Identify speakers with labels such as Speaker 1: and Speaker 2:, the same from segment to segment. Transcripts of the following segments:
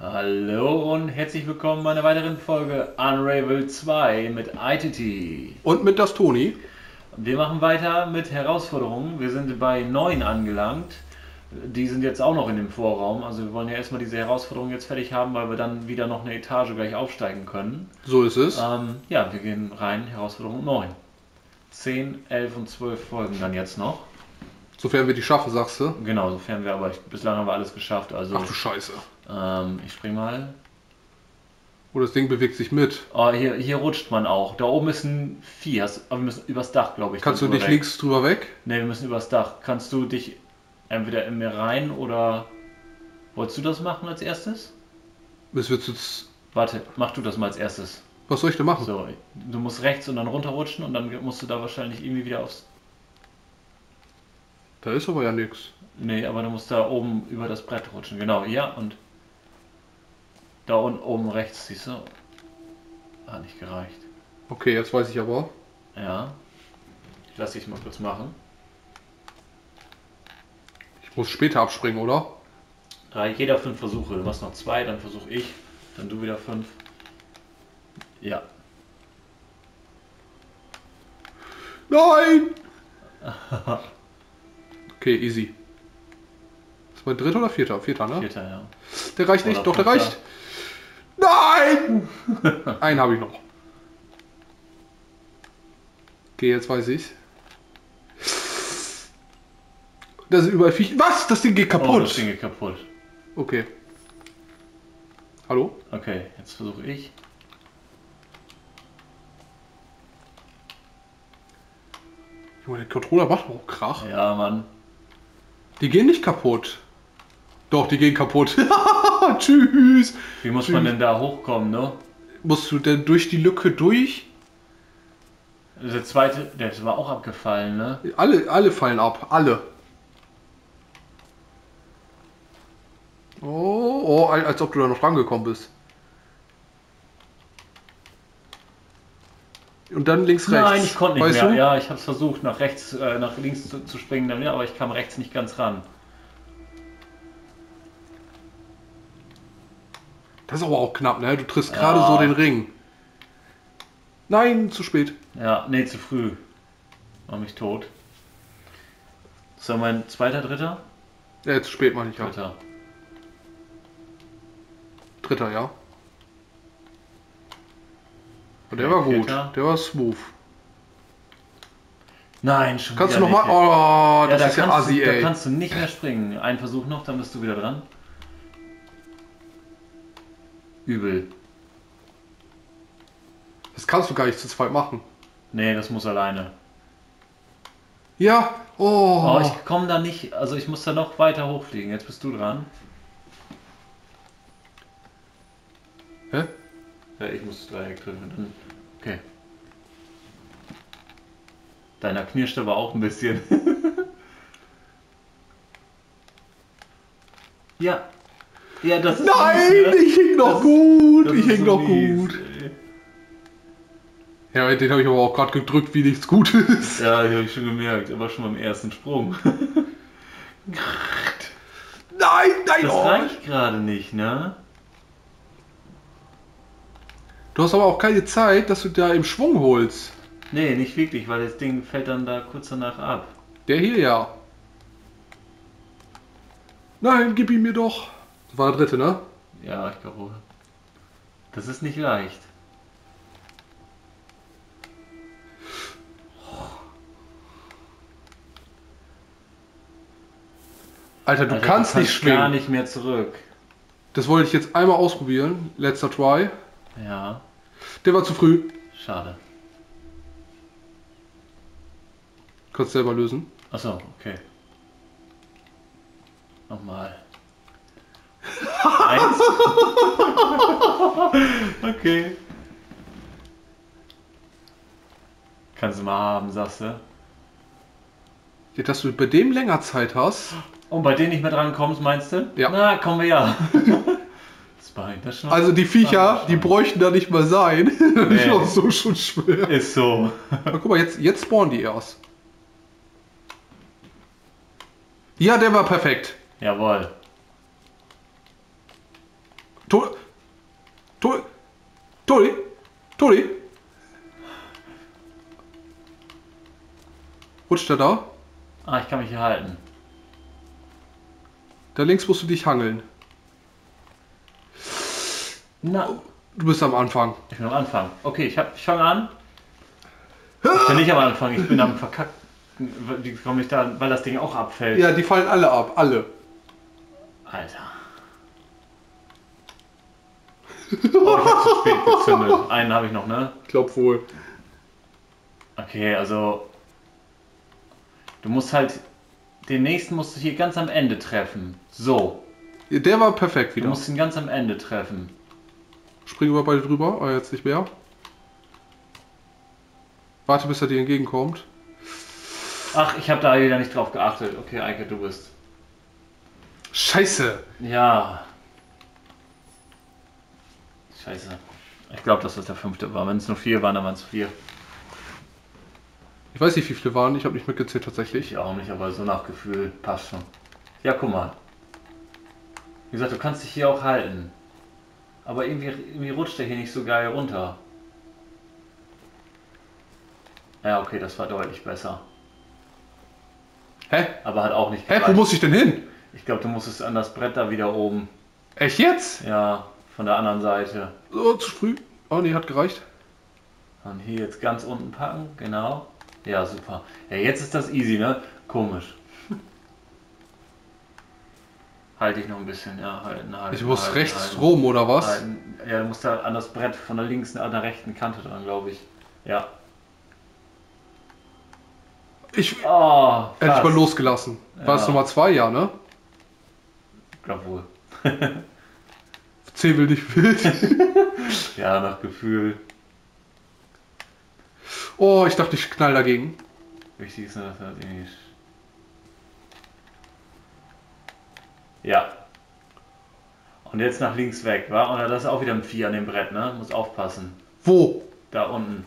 Speaker 1: Hallo und herzlich willkommen bei einer weiteren Folge Unravel 2 mit ITT.
Speaker 2: Und mit das Toni.
Speaker 1: Wir machen weiter mit Herausforderungen. Wir sind bei 9 angelangt. Die sind jetzt auch noch in dem Vorraum. Also wir wollen ja erstmal diese Herausforderung jetzt fertig haben, weil wir dann wieder noch eine Etage gleich aufsteigen können.
Speaker 2: So ist es.
Speaker 1: Ähm, ja, wir gehen rein, Herausforderung 9. 10, 11 und 12 Folgen dann jetzt noch.
Speaker 2: Sofern wir die schaffen, sagst du.
Speaker 1: Genau, sofern wir aber, bislang haben wir alles geschafft. Also
Speaker 2: Ach du Scheiße.
Speaker 1: Ähm, ich spring mal.
Speaker 2: Oh, das Ding bewegt sich mit.
Speaker 1: Oh, hier, hier rutscht man auch. Da oben ist ein Vieh. Aber wir müssen übers Dach, glaube ich.
Speaker 2: Kannst du dich
Speaker 1: weg.
Speaker 2: links drüber weg?
Speaker 1: Ne, wir müssen übers Dach. Kannst du dich entweder in mir rein oder. Wolltest du das machen als erstes?
Speaker 2: Das wird jetzt.
Speaker 1: Warte, mach du das mal als erstes.
Speaker 2: Was soll ich denn machen?
Speaker 1: So, du musst rechts und dann runterrutschen und dann musst du da wahrscheinlich irgendwie wieder aufs.
Speaker 2: Da ist aber ja nichts.
Speaker 1: Nee, aber du musst da oben über das Brett rutschen. Genau, ja, und. Da unten oben rechts, siehst du? Hat nicht gereicht.
Speaker 2: Okay, jetzt weiß ich aber.
Speaker 1: Ja. Ich lass dich mal kurz machen.
Speaker 2: Ich muss später abspringen, oder?
Speaker 1: Drei, jeder fünf Versuche. Du machst noch zwei, dann versuche ich, dann du wieder fünf. Ja.
Speaker 2: Nein! Okay, easy. Ist mein dritter oder vierter? Vierter, ne?
Speaker 1: Vierter, ja.
Speaker 2: Der reicht nicht,
Speaker 1: Oder
Speaker 2: doch, der
Speaker 1: fünfter.
Speaker 2: reicht. Nein! Einen habe ich noch. Okay, jetzt weiß ich's. Da sind überall Viech. Was? Das Ding geht
Speaker 1: Oh,
Speaker 2: kaputt.
Speaker 1: das Ding geht kaputt.
Speaker 2: Okay. Hallo?
Speaker 1: Okay, jetzt versuche ich.
Speaker 2: Junge, der Controller macht auch Krach.
Speaker 1: Ja, Mann.
Speaker 2: Die gehen nicht kaputt. Doch, die gehen kaputt. Tschüss.
Speaker 1: Wie muss man denn da hochkommen, ne?
Speaker 2: Musst du denn durch die Lücke durch?
Speaker 1: Der zweite, der war auch abgefallen, ne?
Speaker 2: Alle, alle fallen ab. Alle. Oh, oh, als ob du da noch rangekommen bist. Und dann links, rechts.
Speaker 1: Nein, ich konnte nicht
Speaker 2: weißt
Speaker 1: mehr.
Speaker 2: Du?
Speaker 1: Ja, ich habe es versucht, nach rechts, äh, nach links zu, zu springen, dann, ja, aber ich kam rechts nicht ganz ran.
Speaker 2: Das ist aber auch knapp, ne? Du triffst
Speaker 1: Ja.
Speaker 2: gerade so den Ring. Nein, zu spät.
Speaker 1: Ja, nee, zu früh. War mich tot. Das war mein zweiter, dritter?
Speaker 2: Ja, zu spät, meine ich ja.
Speaker 1: Dritter.
Speaker 2: Dritter, ja. Und der war gut.
Speaker 1: Vierter.
Speaker 2: Der war smooth.
Speaker 1: Nein, schon
Speaker 2: Kannst du
Speaker 1: wieder
Speaker 2: noch mal?
Speaker 1: nicht.
Speaker 2: Oh, das
Speaker 1: da
Speaker 2: ist ja assi,
Speaker 1: du, Da
Speaker 2: ey.
Speaker 1: kannst du nicht mehr springen. Ein Versuch noch, dann bist du wieder dran. Übel.
Speaker 2: Das kannst du gar nicht zu zweit machen.
Speaker 1: Nee, das muss alleine.
Speaker 2: Ja. Oh.
Speaker 1: Oh, ich komme da nicht. Also ich muss da noch weiter hochfliegen. Jetzt bist du dran.
Speaker 2: Hä?
Speaker 1: Ja, ich muss das Dreieck drücken. Dann- Okay. Deiner knirscht aber auch ein bisschen. ja. Ja, das ist
Speaker 2: Nein,
Speaker 1: mies, ne?
Speaker 2: ich hing noch
Speaker 1: Das-
Speaker 2: gut.
Speaker 1: Das
Speaker 2: Ich
Speaker 1: ist
Speaker 2: hing
Speaker 1: so
Speaker 2: noch
Speaker 1: mies,
Speaker 2: gut. Ja, den habe ich aber auch gerade gedrückt, wie nichts Gutes.
Speaker 1: Ja, das habe ich schon gemerkt, aber schon beim ersten Sprung.
Speaker 2: Nein, nein,
Speaker 1: Das
Speaker 2: oh.
Speaker 1: reicht gerade nicht, ne?
Speaker 2: Du hast aber auch keine Zeit, dass du da im Schwung holst.
Speaker 1: Nee, nicht wirklich, weil das Ding fällt dann da kurz danach ab.
Speaker 2: Der hier ja. Nein, gib ihn mir doch. War der dritte, ne?
Speaker 1: Ja, ich glaube. Das ist nicht leicht.
Speaker 2: Alter, du
Speaker 1: Alter,
Speaker 2: kannst nicht schwingen.
Speaker 1: gar nicht mehr zurück.
Speaker 2: Das wollte ich jetzt einmal ausprobieren. Letzter Try.
Speaker 1: Ja,
Speaker 2: Der war zu früh.
Speaker 1: schade.
Speaker 2: Kannst selber lösen.
Speaker 1: Achso, okay. Nochmal. Eins. okay. Kannst du mal haben, sagst du.
Speaker 2: Ja, dass du bei dem länger Zeit hast.
Speaker 1: Und bei denen nicht mehr dran kommst, meinst du?
Speaker 2: Ja.
Speaker 1: Na, kommen wir ja.
Speaker 2: Also die Viecher, die bräuchten da nicht mal sein.
Speaker 1: Nee.
Speaker 2: ist auch so schon schwer.
Speaker 1: Ist so.
Speaker 2: Aber guck mal, jetzt, jetzt spawnen die erst. Ja, der war perfekt.
Speaker 1: Jawohl.
Speaker 2: Toni. Toni. Toni. Toni. Rutscht er da?
Speaker 1: Ah, ich kann mich hier halten.
Speaker 2: Da links musst du dich hangeln.
Speaker 1: Na,
Speaker 2: Du bist am Anfang.
Speaker 1: ich bin am Anfang. Okay, ich, hab, ich fange an. Ich bin nicht am Anfang, ich bin am verkackten. Wie komme ich da, weil das Ding auch abfällt?
Speaker 2: Ja, die fallen alle ab. Alle.
Speaker 1: Alter. Oh, ich hab zu spät gezündet. Einen habe ich noch, ne?
Speaker 2: Glaub wohl.
Speaker 1: Okay, also. Du musst halt. Den nächsten musst du hier ganz am Ende treffen. So.
Speaker 2: Der war perfekt
Speaker 1: Du
Speaker 2: wieder.
Speaker 1: musst ihn ganz am Ende treffen.
Speaker 2: Springen wir beide drüber. Oh, jetzt nicht mehr. Warte, bis er dir entgegenkommt.
Speaker 1: Ach, ich habe da wieder nicht drauf geachtet. Okay, Eike, du bist.
Speaker 2: Scheiße.
Speaker 1: Ja. Scheiße. Ich glaube, dass das der fünfte war. Wenn es nur vier waren, dann waren es vier.
Speaker 2: Ich weiß nicht, wie viele waren. Ich habe nicht mitgezählt tatsächlich.
Speaker 1: Ich auch nicht, aber so nach Gefühl passt schon. Ja, guck mal. Wie gesagt, du kannst dich hier auch halten. Aber irgendwie, irgendwie rutscht der hier nicht so geil runter. Ja, okay, das war deutlich besser.
Speaker 2: Hä?
Speaker 1: Aber hat auch nicht
Speaker 2: Hä? Wo
Speaker 1: gereicht.
Speaker 2: muss ich denn hin?
Speaker 1: Ich glaube, du musstest an das Brett da wieder oben.
Speaker 2: Echt jetzt?
Speaker 1: Ja, von der anderen Seite.
Speaker 2: So, zu früh. Oh nee, hat gereicht.
Speaker 1: Und hier jetzt ganz unten packen, genau. Ja, super. Ja, jetzt ist das easy, ne? Komisch. Halte ich noch ein bisschen, ja, halten, halten.
Speaker 2: Ich muss
Speaker 1: halten,
Speaker 2: rechts
Speaker 1: halten,
Speaker 2: rum, oder was?
Speaker 1: Halten. Ja, du musst da an das Brett von der linken, an der rechten Kante dran, glaube ich. Ja.
Speaker 2: Ich
Speaker 1: Oh,
Speaker 2: hätte ich mal losgelassen. War es
Speaker 1: Ja.
Speaker 2: Nummer zwei, ja, ne?
Speaker 1: Glaub wohl.
Speaker 2: Will nicht wild.
Speaker 1: Ja, nach Gefühl.
Speaker 2: Oh, ich dachte, ich knall dagegen.
Speaker 1: Wichtig ist nur, dass er irgendwie. Ja. Und jetzt nach links weg, wa? Und das ist auch wieder ein Vieh an dem Brett, ne? Muss aufpassen.
Speaker 2: Wo?
Speaker 1: Da unten.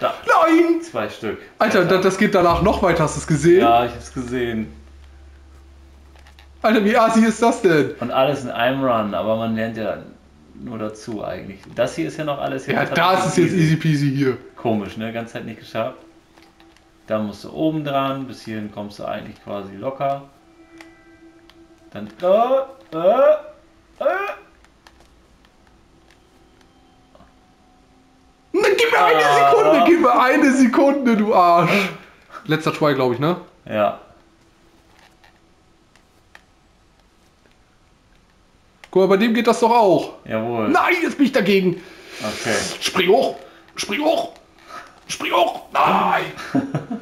Speaker 1: Da.
Speaker 2: Nein!
Speaker 1: Zwei Stück.
Speaker 2: Alter, das, das geht danach noch weiter, hast du es gesehen?
Speaker 1: Ja, ich hab's gesehen.
Speaker 2: Alter, wie assi ist das denn?
Speaker 1: Und alles in einem Run, aber man lernt ja nur dazu eigentlich. Das hier ist ja noch alles.
Speaker 2: Ja, das ist jetzt easy peasy hier.
Speaker 1: Komisch, ne? Ganz Zeit nicht geschafft. Dann musst du oben dran, bis hierhin kommst du eigentlich quasi locker. Dann. Äh, äh, äh.
Speaker 2: Na, gib mir eine
Speaker 1: Ah.
Speaker 2: Sekunde, gib mir eine Sekunde, du Arsch. Letzter Try, glaube ich, ne?
Speaker 1: Ja.
Speaker 2: Guck mal, bei dem geht das doch auch.
Speaker 1: Jawohl.
Speaker 2: Nein, jetzt bin ich dagegen.
Speaker 1: Okay.
Speaker 2: Spring hoch, spring hoch, spring hoch. Nein.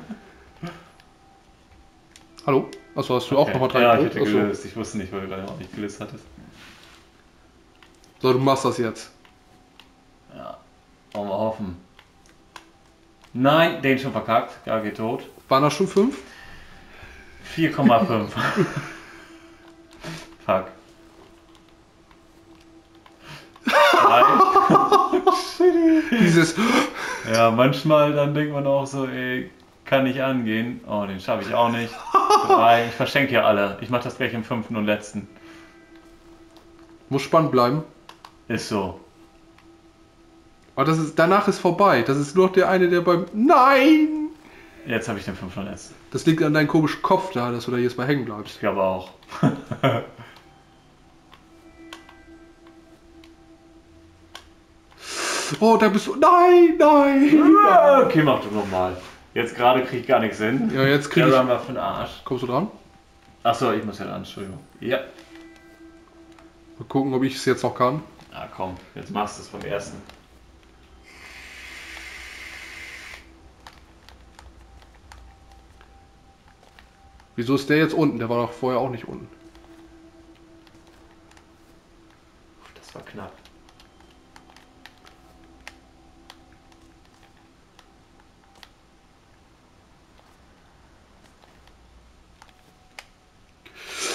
Speaker 2: Hallo? Achso, hast du auch
Speaker 1: okay.
Speaker 2: nochmal drei
Speaker 1: Ja, ich hätte gelöst. Ich wusste nicht, weil du gerade auch nicht gelöst hattest.
Speaker 2: So, du machst das jetzt.
Speaker 1: Ja. Wollen wir hoffen. Nein, den schon verkackt. Gar geht tot.
Speaker 2: Waren das schon fünf?
Speaker 1: 4,5. Fuck.
Speaker 2: Dieses.
Speaker 1: Ja, manchmal dann denkt man auch so, ey, kann nicht angehen. Oh, den schaffe ich auch nicht. Drei. Ich verschenke ja alle. Ich mache das gleich im fünften und letzten.
Speaker 2: Muss spannend bleiben.
Speaker 1: Ist so.
Speaker 2: Aber das ist, danach ist vorbei. Das ist nur noch der eine, der beim. Nein!
Speaker 1: Jetzt habe ich den fünften und letzten.
Speaker 2: Das liegt an deinem komischen Kopf da, dass du da jetzt mal hängen bleibst.
Speaker 1: Ich glaube auch.
Speaker 2: Oh, da bist du. Nein, nein!
Speaker 1: Okay, mach du nochmal. Jetzt gerade krieg ich gar nichts hin.
Speaker 2: Ja, jetzt krieg ich.
Speaker 1: War für den Arsch.
Speaker 2: Kommst du dran?
Speaker 1: Achso, ich muss ja dran, Entschuldigung. Ja.
Speaker 2: Mal gucken, ob ich es jetzt noch kann.
Speaker 1: Ah, komm, jetzt machst du es beim ersten.
Speaker 2: Wieso ist der jetzt unten? Der war doch vorher auch nicht unten.
Speaker 1: Das war knapp.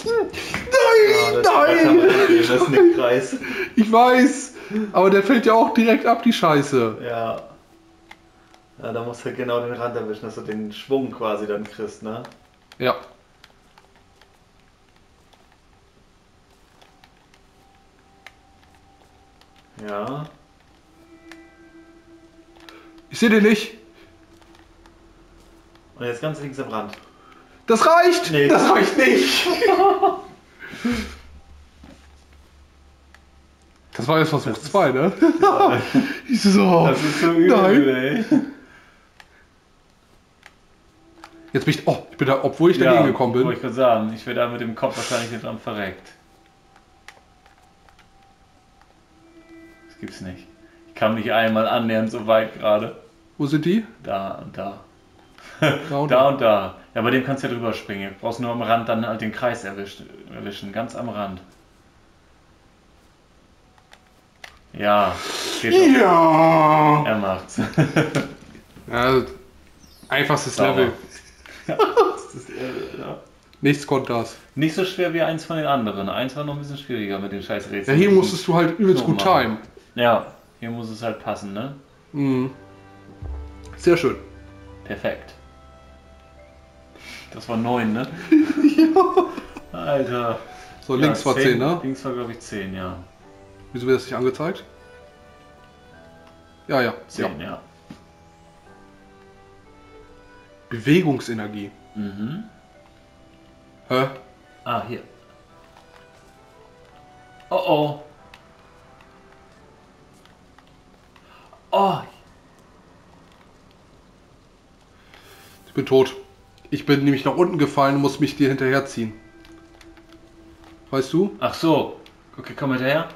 Speaker 2: Nein, nein!
Speaker 1: Das Kreis.
Speaker 2: Ich weiß! Aber der fällt ja auch direkt ab, die Scheiße.
Speaker 1: Ja. Ja, da musst du genau den Rand erwischen, dass du den Schwung quasi dann kriegst, ne?
Speaker 2: Ja.
Speaker 1: Ja.
Speaker 2: Ich sehe den nicht.
Speaker 1: Und jetzt ganz links am Rand.
Speaker 2: Das reicht!
Speaker 1: Nee.
Speaker 2: Das reicht nicht! Das war jetzt Versuch 2, ne? Ich so.
Speaker 1: Das ist so übel,
Speaker 2: Nein.
Speaker 1: ey.
Speaker 2: Jetzt bin ich. Oh, ich bin da, obwohl ich dagegen gekommen bin.
Speaker 1: Wollte ich gerade sagen. Ich wäre da mit dem Kopf wahrscheinlich nicht dran verreckt. Das gibt's nicht. Ich kam nicht einmal annähernd so weit gerade.
Speaker 2: Wo sind die?
Speaker 1: Da und da.
Speaker 2: Da und
Speaker 1: Da und da. Ja, bei dem kannst du ja drüber springen. Du brauchst nur am Rand dann halt den Kreis erwischen. Ganz am Rand. Ja, geht.
Speaker 2: Ja!
Speaker 1: Er macht's.
Speaker 2: ja einfachstes
Speaker 1: Sauber.
Speaker 2: Level.
Speaker 1: Das ist, äh, ja.
Speaker 2: Nichts konnte das.
Speaker 1: Nicht so schwer wie eins von den anderen. Eins war noch ein bisschen schwieriger mit den scheiß
Speaker 2: Ja,
Speaker 1: Rätseln.
Speaker 2: hier musstest du halt übelst
Speaker 1: So
Speaker 2: gut timen.
Speaker 1: Ja, hier muss es halt passen, ne?
Speaker 2: Mhm. Sehr schön.
Speaker 1: Perfekt. Das war 9, ne? Alter.
Speaker 2: So, links
Speaker 1: Ja,
Speaker 2: war 10, ne?
Speaker 1: Links war, glaube ich, 10, ja.
Speaker 2: Wieso wird das nicht angezeigt? Ja, ja. ja.
Speaker 1: 10, ja.
Speaker 2: Bewegungsenergie.
Speaker 1: Mhm.
Speaker 2: Hä?
Speaker 1: Ah, hier. Oh oh. Oh,
Speaker 2: Ich bin tot. Ich bin nämlich nach unten gefallen und muss mich dir hinterherziehen. Weißt du?
Speaker 1: ach so. Okay, komm hinterher.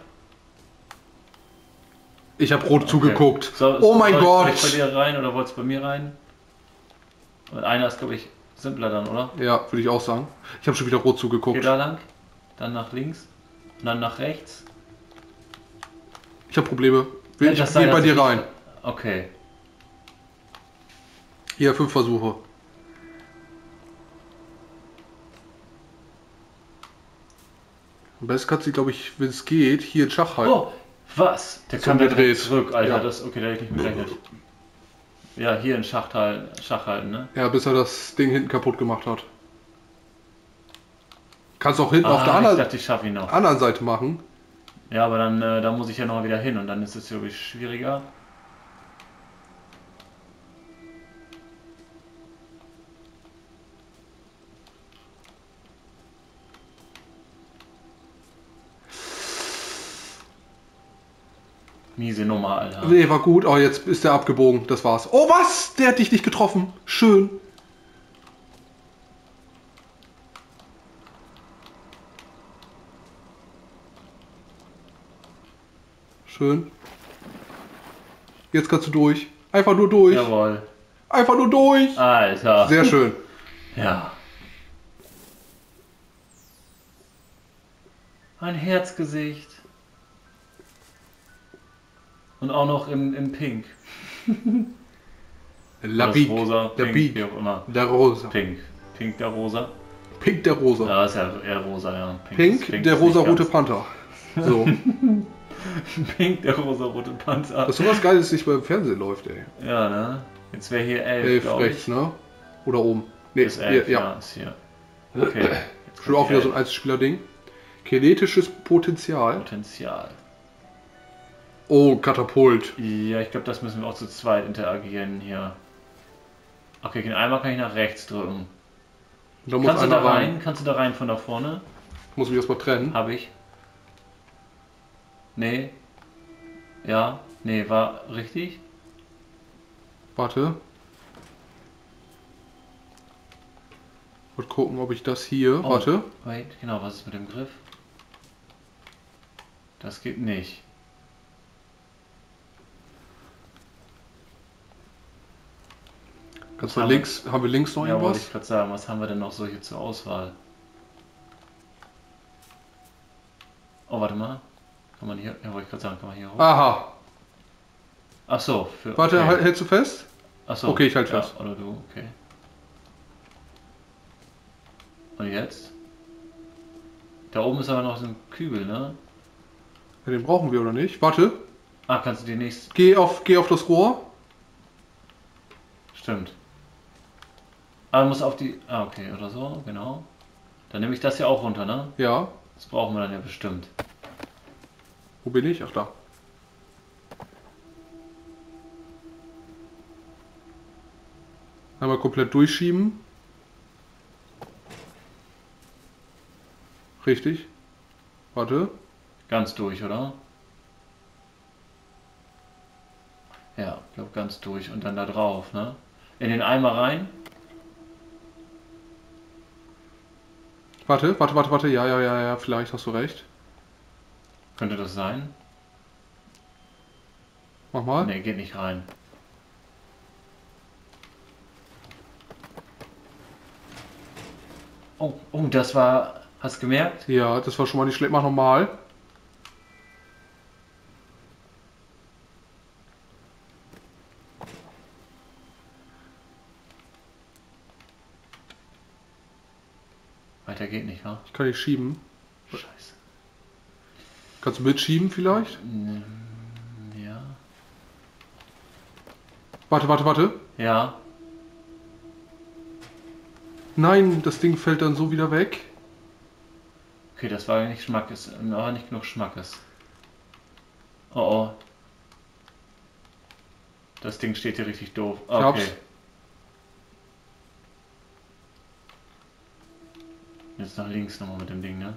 Speaker 2: Ich habe rot zugeguckt.
Speaker 1: So,
Speaker 2: oh mein
Speaker 1: soll
Speaker 2: Gott!
Speaker 1: Ich bei dir rein oder wolltest bei mir rein? Und einer ist, glaube ich, simpler dann, oder?
Speaker 2: Ja, würde ich auch sagen. Ich habe schon wieder rot
Speaker 1: Geh
Speaker 2: zugeguckt.
Speaker 1: da lang, dann nach links dann nach rechts.
Speaker 2: Ich habe Probleme. Will
Speaker 1: Ja,
Speaker 2: ich gehe bei dir
Speaker 1: ich-
Speaker 2: rein.
Speaker 1: Okay.
Speaker 2: Hier, fünf Versuche. Am besten kannst du, glaube ich, wenn es geht, hier in Schach halten.
Speaker 1: Oh, was? Der
Speaker 2: So
Speaker 1: kam direkt zurück, Alter.
Speaker 2: Ja.
Speaker 1: Das, okay, da hätte ich nicht mit gerechnet. Ja, hier in Schach, halten, Schach halten, ne?
Speaker 2: Ja, bis er das Ding hinten kaputt gemacht hat. Kannst auch hinten auf der
Speaker 1: Ah,
Speaker 2: anderen,
Speaker 1: dachte, ich ihn noch.
Speaker 2: anderen Seite machen.
Speaker 1: Ja, aber dann äh, da muss ich ja noch mal wieder hin und dann ist es, glaube ich, schwieriger. Miese Nummer, Alter.
Speaker 2: Nee, war gut. Oh, jetzt ist der abgebogen. Das war's. Oh, was? Der hat dich nicht getroffen. Schön. Schön. Jetzt kannst du durch. Einfach nur durch.
Speaker 1: Jawohl.
Speaker 2: Einfach nur durch.
Speaker 1: Alter.
Speaker 2: Sehr schön.
Speaker 1: Ja. Ein Herzgesicht. Und auch noch in, in Pink.
Speaker 2: La Pink.
Speaker 1: Rosa,
Speaker 2: Der
Speaker 1: Pink,
Speaker 2: Pink.
Speaker 1: wie auch immer.
Speaker 2: Der Rosa.
Speaker 1: Pink. Pink der Rosa.
Speaker 2: Pink der Rosa.
Speaker 1: Ja, ist ja eher rosa, ja.
Speaker 2: Pink,
Speaker 1: ist-
Speaker 2: der
Speaker 1: ist nicht
Speaker 2: rosa-rote Panther. So.
Speaker 1: Pink, der rosa-rote Panzer.
Speaker 2: Das ist sowas Geiles, nicht beim Fernsehen läuft, ey.
Speaker 1: Ja, ne? Jetzt wäre hier 11,
Speaker 2: Elf
Speaker 1: glaube
Speaker 2: rechts, ne? Oder oben. Nee,
Speaker 1: Ist 11,
Speaker 2: hier,
Speaker 1: ja.
Speaker 2: ja.
Speaker 1: ist hier. Okay.
Speaker 2: Schon auch wieder so ein
Speaker 1: 11.
Speaker 2: Einzelspieler-Ding. Kinetisches Potenzial.
Speaker 1: Potenzial.
Speaker 2: Oh, Katapult.
Speaker 1: Ja, ich glaube, das müssen wir auch zu zweit interagieren hier. Okay, einmal kann ich nach rechts drücken.
Speaker 2: Da
Speaker 1: Kannst du da
Speaker 2: rein.
Speaker 1: rein? Kannst du da rein von da vorne?
Speaker 2: Muss mich erstmal trennen.
Speaker 1: Hab ich. Nee. Ja. Nee, war richtig.
Speaker 2: Warte. Und gucken, ob ich das hier.
Speaker 1: Oh.
Speaker 2: Warte.
Speaker 1: Wait, genau, was ist mit dem Griff? Das geht nicht.
Speaker 2: Ganz
Speaker 1: haben
Speaker 2: links. Haben wir links noch
Speaker 1: Ja, wollte
Speaker 2: irgendwas?
Speaker 1: ich gerade sagen, was haben wir denn noch so hier zur Auswahl? Oh, warte mal. Kann man hier, ja, wollte ich gerade sagen, kann man hier hoch?
Speaker 2: Aha.
Speaker 1: Ach so, für,
Speaker 2: Warte,
Speaker 1: okay.
Speaker 2: halt, hältst du fest?
Speaker 1: Ach so.
Speaker 2: Okay, ich halte
Speaker 1: ja,
Speaker 2: fest.
Speaker 1: Oder du, okay. Und jetzt? Da oben ist aber noch so ein Kübel, ne?
Speaker 2: Ja, den brauchen wir oder nicht? Warte.
Speaker 1: Ah, kannst du die nächste.
Speaker 2: Geh auf, geh auf das Rohr.
Speaker 1: Stimmt. Aber muss auf die. Ah, okay, oder so, genau. Dann nehme ich das hier auch runter, ne?
Speaker 2: Ja.
Speaker 1: Das brauchen wir dann ja bestimmt.
Speaker 2: Wo bin ich? Ach da. Einmal komplett durchschieben. Richtig. Warte.
Speaker 1: Ganz durch, oder? Ja, ich glaube ganz durch und dann da drauf, ne? In den Eimer rein.
Speaker 2: Warte, warte, warte, warte. Ja, ja, ja, ja, vielleicht hast du recht.
Speaker 1: Könnte das sein?
Speaker 2: Mach mal.
Speaker 1: Ne, geht nicht rein. Oh, oh, das war. Hast du gemerkt?
Speaker 2: Ja, das war schon mal nicht schlecht. Mach nochmal.
Speaker 1: Wa?
Speaker 2: Ich kann nicht schieben.
Speaker 1: Scheiße.
Speaker 2: Kannst du mitschieben vielleicht?
Speaker 1: Ja.
Speaker 2: Warte, warte, warte.
Speaker 1: Ja.
Speaker 2: Nein, das Ding fällt dann so wieder weg.
Speaker 1: Okay, das war nicht Schmackes. Aber nicht genug Schmackes. Oh oh. Das Ding steht hier richtig doof. Okay. Jetzt nach links nochmal mit dem Ding, ne?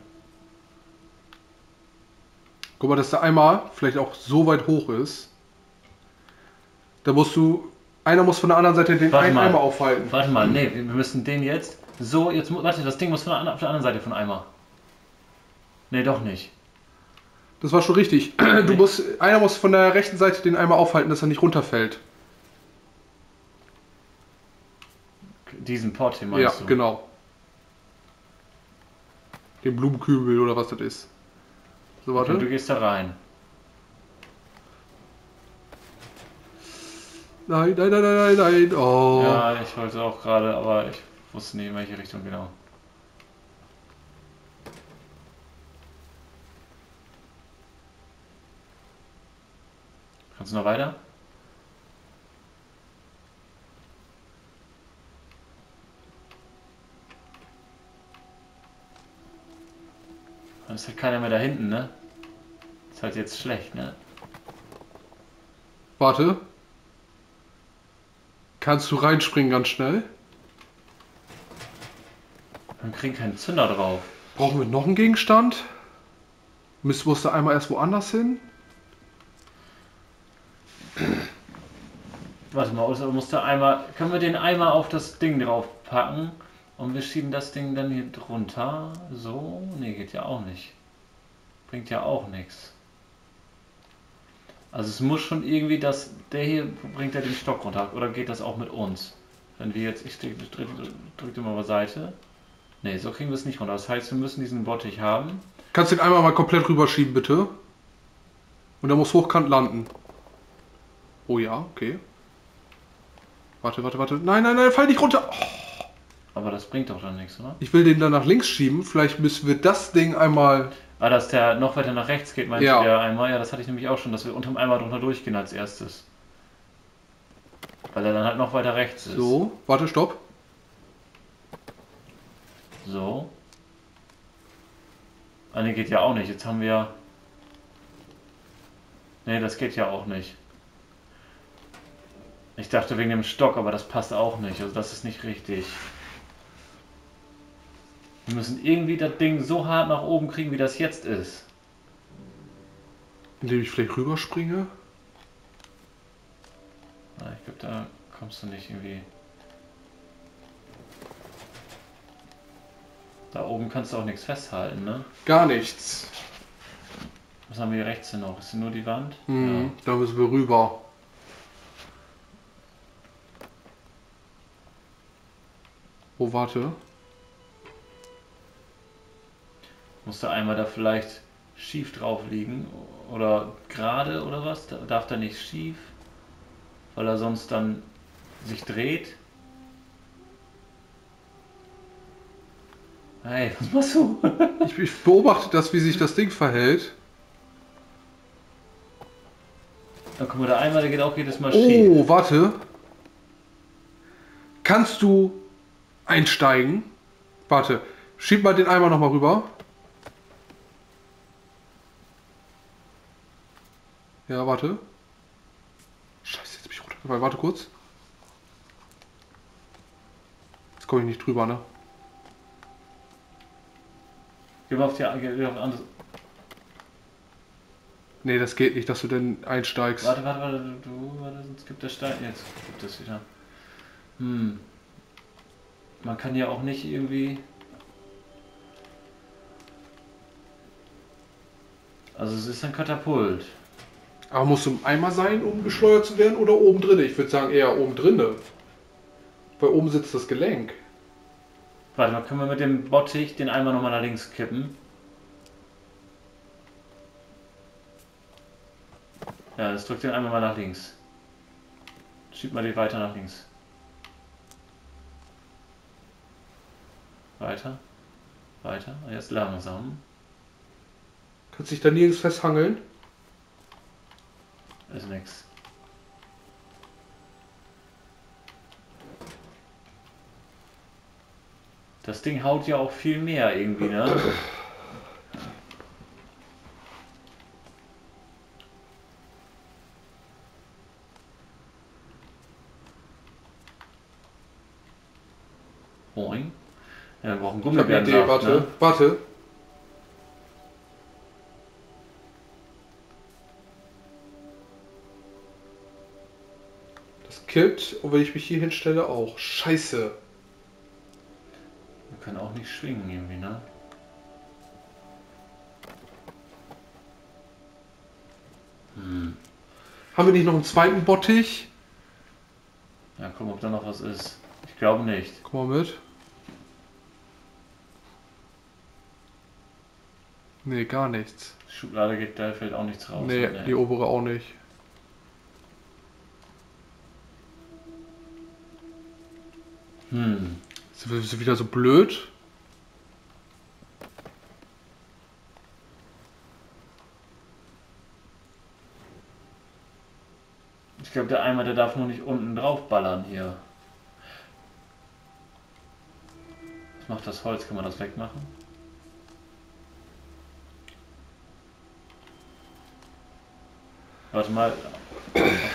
Speaker 2: Guck mal, dass der Eimer vielleicht auch so weit hoch ist. Da musst du. Einer muss von der anderen Seite den
Speaker 1: Warte
Speaker 2: einen
Speaker 1: mal.
Speaker 2: Eimer aufhalten.
Speaker 1: Warte mal, nee, wir müssen den jetzt. So, jetzt warte, das Ding muss von der, auf der anderen Seite von Eimer. Nee, doch nicht.
Speaker 2: Das war schon richtig. Du
Speaker 1: Nee.
Speaker 2: musst, einer muss von der rechten Seite den Eimer aufhalten, dass er nicht runterfällt.
Speaker 1: Diesen Pot hier meinst
Speaker 2: ja,
Speaker 1: du?
Speaker 2: genau. Den Blumenkübel oder was das ist. So, warte.
Speaker 1: Okay, du gehst da rein.
Speaker 2: Nein, nein, nein, nein, nein, nein. Oh.
Speaker 1: Ja, ich wollte auch gerade, aber ich wusste nicht in welche Richtung genau. Kannst du noch weiter? Ist halt keiner mehr da hinten, ne? Ist halt jetzt schlecht, ne?
Speaker 2: Warte. Kannst du reinspringen ganz schnell?
Speaker 1: Wir kriegen keinen Zünder drauf.
Speaker 2: Brauchen wir noch einen Gegenstand? Müsst, musst du einmal erst woanders hin?
Speaker 1: Warte mal, oder muss der Eimer. Können wir den Eimer auf das Ding drauf packen? Und wir schieben das Ding dann hier drunter. So? Nee, geht ja auch nicht. Bringt ja auch nichts. Also es muss schon irgendwie das. Der hier bringt ja den Stock runter. Oder geht das auch mit uns? Wenn wir jetzt. Ich drücke drück, drück den mal beiseite. Nee, so kriegen wir es nicht runter. Das heißt, wir müssen diesen Bottich haben.
Speaker 2: Kannst den einmal mal komplett rüberschieben, bitte? Und er muss hochkant landen. Oh ja, okay. Warte, warte, warte. Nein, nein, nein, fall nicht runter. Oh,
Speaker 1: Aber das bringt doch dann nichts, oder?
Speaker 2: ich will den dann nach links schieben. Vielleicht müssen wir das Ding einmal.
Speaker 1: Ah, dass der noch weiter nach rechts geht, meinst
Speaker 2: Ja.
Speaker 1: du der Eimer? Ja, das hatte ich nämlich auch schon, dass wir unterm Eimer drunter durchgehen als erstes. Weil er dann halt noch weiter rechts ist.
Speaker 2: So, warte, stopp.
Speaker 1: So. Ah, ne, geht ja auch nicht. Jetzt haben wir. Ne, das geht ja auch nicht. Ich dachte wegen dem Stock, aber das passt auch nicht. Also das ist nicht richtig. Wir müssen irgendwie das Ding so hart nach oben kriegen, wie das jetzt ist.
Speaker 2: Indem ich vielleicht rüberspringe.
Speaker 1: Ah, ich glaube, da kommst du nicht irgendwie. Da oben kannst du auch nichts festhalten, ne?
Speaker 2: Gar nichts.
Speaker 1: Was haben wir hier rechts denn noch? Ist hier nur die Wand?
Speaker 2: Mhm, Da müssen wir rüber. Oh, warte.
Speaker 1: Muss der Eimer da vielleicht schief drauf liegen? Oder gerade oder was? Da- Darf der nicht schief? Weil er sonst dann sich dreht? Hey, was machst du?
Speaker 2: Ich, ich beobachte das, wie sich das Ding verhält.
Speaker 1: Na guck mal, der Eimer, der geht auch jedes Mal schief.
Speaker 2: Oh, warte. Kannst du einsteigen? Warte. Schieb mal den Eimer nochmal rüber. Ja, warte. Scheiße, jetzt bin ich runtergefallen. Warte kurz. komme ich nicht drüber, ne?
Speaker 1: Geh mal auf die, geh auf andere.
Speaker 2: Nee, das geht nicht, dass du denn einsteigst.
Speaker 1: Warte, warte, warte, du, warte, sonst gibt der Stein. Jetzt gibt es wieder. Hm. Man kann ja auch nicht irgendwie. Also es ist ein Katapult.
Speaker 2: Aber musst du einmal sein, um geschleudert zu werden oder oben drinne? Ich würde sagen eher oben drinne. Weil oben sitzt das Gelenk.
Speaker 1: Warte mal, können wir mit dem Bottich den einmal nochmal nach links kippen? Ja, das drückt den einmal mal nach links. Schieb mal die weiter nach links. Weiter. Weiter. Und jetzt langsam.
Speaker 2: Kannst dich da nirgends festhangeln?
Speaker 1: Ist nix. Das Ding haut ja auch viel mehr irgendwie, ne? Boing. Ja, wir brauchen Gummibären.
Speaker 2: Warte,
Speaker 1: Ne?
Speaker 2: warte. Das kippt und wenn ich mich hier hinstelle auch. Scheiße.
Speaker 1: Wir können auch nicht schwingen irgendwie, ne? Hm.
Speaker 2: Haben wir nicht noch einen zweiten Bottich?
Speaker 1: Ja, gucken, ob da noch was ist. Ich glaube nicht.
Speaker 2: Guck mal mit. Nee, gar nichts.
Speaker 1: Die Schublade geht, da fällt auch nichts raus.
Speaker 2: Nee, die obere auch nicht.
Speaker 1: Hm.
Speaker 2: Ist wieder so blöd.
Speaker 1: Ich glaube, der Eimer, der darf nur nicht unten drauf ballern hier. Was macht das Holz? Kann man das wegmachen? Warte mal.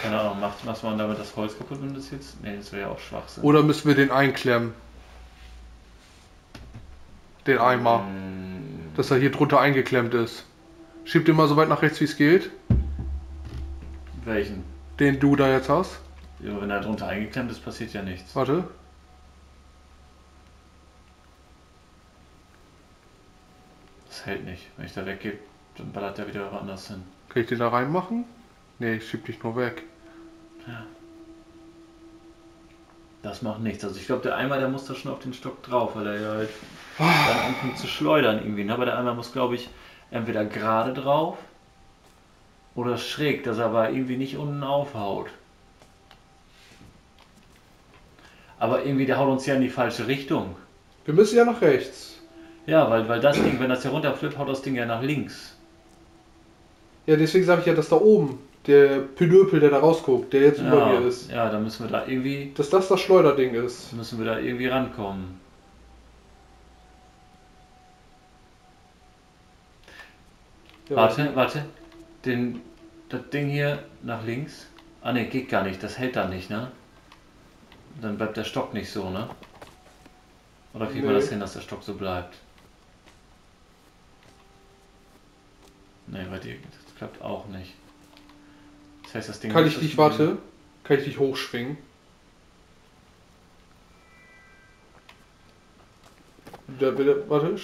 Speaker 1: Keine Ahnung, macht, macht man damit das Holz kaputt, wenn das jetzt. Nee, das wäre ja auch Schwachsinn.
Speaker 2: Oder müssen wir den einklemmen? Den Eimer.
Speaker 1: Hm,
Speaker 2: Dass er hier drunter eingeklemmt ist. Schieb den mal so weit nach rechts wie es geht.
Speaker 1: welchen?
Speaker 2: Den du da jetzt hast.
Speaker 1: Ja, wenn er drunter eingeklemmt ist, passiert ja nichts.
Speaker 2: Warte.
Speaker 1: Das hält nicht. Wenn ich da weggehe, dann ballert er wieder woanders hin.
Speaker 2: Kann ich den da reinmachen? Nee, ich schieb dich nur weg.
Speaker 1: Das macht nichts. Also ich glaube, der Eimer, der muss da schon auf den Stock drauf, weil er ja halt dann anfängt zu schleudern irgendwie. Ne? Aber der Eimer muss, glaube ich, entweder gerade drauf oder schräg, dass er aber irgendwie nicht unten aufhaut. Aber irgendwie, der haut uns ja in die falsche Richtung.
Speaker 2: Wir müssen ja nach rechts.
Speaker 1: Ja, weil, weil das Ding, wenn das hier runterflippt, haut das Ding ja nach links.
Speaker 2: Ja, deswegen sage ich ja, dass da oben der Pinöpel, der da rausguckt, der jetzt über
Speaker 1: Ja,
Speaker 2: mir ist,
Speaker 1: ja, dann müssen wir da irgendwie,
Speaker 2: dass das das Schleuderding ist.
Speaker 1: müssen wir da irgendwie rankommen.
Speaker 2: Ja.
Speaker 1: Warte, warte. Den, das Ding hier nach links. Ah ne, geht gar nicht. Das hält da nicht, ne? Dann bleibt der Stock nicht so, ne? Oder kriegt man
Speaker 2: Nee.
Speaker 1: das hin, dass der Stock so bleibt? Ne, bei dir das klappt auch nicht. Das heißt, das Ding
Speaker 2: Kann ich dich, warte, kann ich dich hochschwingen? Da bitte, warte.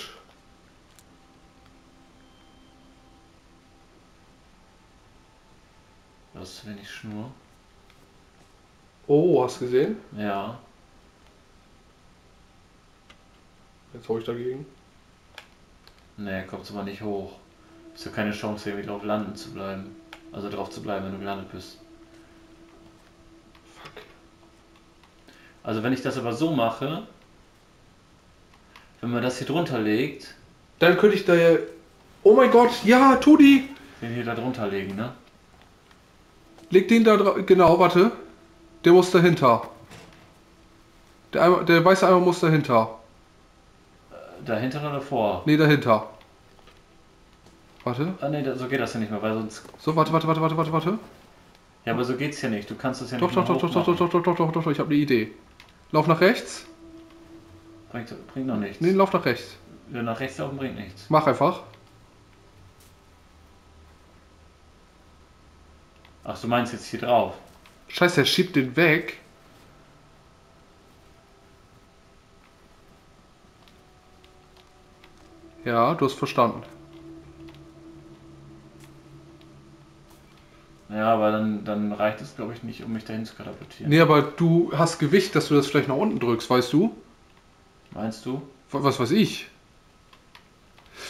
Speaker 1: Das ist wenig Schnur.
Speaker 2: Oh, hast gesehen?
Speaker 1: Ja.
Speaker 2: Jetzt hau ich dagegen.
Speaker 1: Ne, kommt aber nicht hoch. Hast ja keine Chance, irgendwie drauf landen zu bleiben. Also drauf zu bleiben, wenn du gelandet bist.
Speaker 2: Fuck.
Speaker 1: Also wenn ich das aber so mache, wenn man das hier drunter legt,
Speaker 2: Dann könnte ich da ja. Oh mein Gott, ja, tu die!
Speaker 1: den hier da drunter legen, ne?
Speaker 2: Leg den da drauf. Genau, warte. Der muss dahinter. Der, Eimer, der weiße Eimer muss dahinter.
Speaker 1: Dahinter oder davor?
Speaker 2: Nee, dahinter. Warte.
Speaker 1: Ah ne, so geht das ja nicht mehr, weil sonst.
Speaker 2: So, warte, warte, warte, warte, warte, warte.
Speaker 1: Ja, aber so geht's ja nicht. Du kannst das ja
Speaker 2: Doch,
Speaker 1: nicht
Speaker 2: doch,
Speaker 1: mehr
Speaker 2: doch, doch, doch, doch, doch, doch, doch, doch, doch, ich habe eine Idee. Lauf nach rechts.
Speaker 1: Bringt, bringt noch nichts.
Speaker 2: Nee, lauf nach rechts.
Speaker 1: Ja, nach rechts laufen bringt nichts.
Speaker 2: Mach einfach.
Speaker 1: Ach, du meinst jetzt hier drauf?
Speaker 2: Scheiße, er schiebt den weg. Ja, du hast verstanden.
Speaker 1: Ja, aber dann, dann reicht es, glaube ich, nicht, um mich dahin zu katapultieren.
Speaker 2: Nee, aber du hast Gewicht, dass du das vielleicht nach unten drückst, weißt du?
Speaker 1: Meinst du?
Speaker 2: Was weiß ich.